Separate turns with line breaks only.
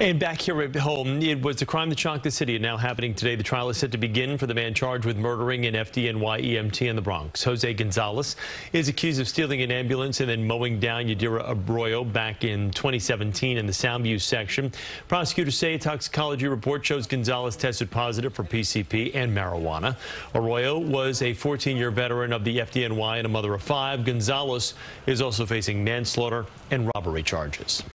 And back here at home, it was a crime that shocked the city and now happening today. The trial is set to begin for the man charged with murdering an FDNY EMT in the Bronx. Jose Gonzalez is accused of stealing an ambulance and then mowing down Yadira Arroyo back in 2017 in the Soundview section. Prosecutors say a toxicology report shows Gonzalez tested positive for PCP and marijuana. Arroyo was a 14-year veteran of the FDNY and a mother of five. Gonzalez is also facing manslaughter and robbery charges.